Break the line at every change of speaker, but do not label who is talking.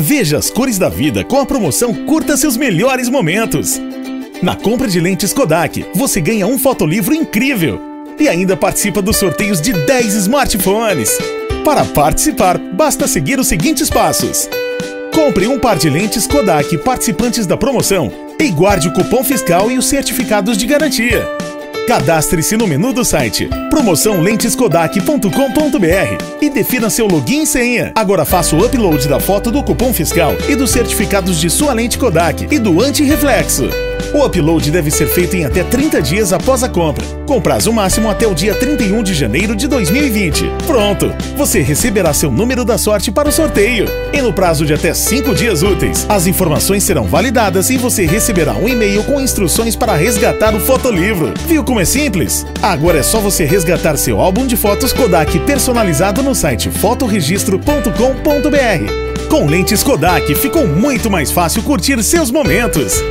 Veja as cores da vida com a promoção Curta seus melhores momentos. Na compra de lentes Kodak, você ganha um fotolivro incrível e ainda participa dos sorteios de 10 smartphones. Para participar, basta seguir os seguintes passos. Compre um par de lentes Kodak participantes da promoção e guarde o cupom fiscal e os certificados de garantia. Cadastre-se no menu do site promoçãolenteskodak.com.br e defina seu login e senha. Agora faça o upload da foto do cupom fiscal e dos certificados de sua lente Kodak e do anti-reflexo. O upload deve ser feito em até 30 dias após a compra, com prazo máximo até o dia 31 de janeiro de 2020. Pronto! Você receberá seu número da sorte para o sorteio. E no prazo de até 5 dias úteis, as informações serão validadas e você receberá um e-mail com instruções para resgatar o fotolivro. Viu como é simples? Agora é só você resgatar seu álbum de fotos Kodak personalizado no site fotoregistro.com.br. Com lentes Kodak ficou muito mais fácil curtir seus momentos.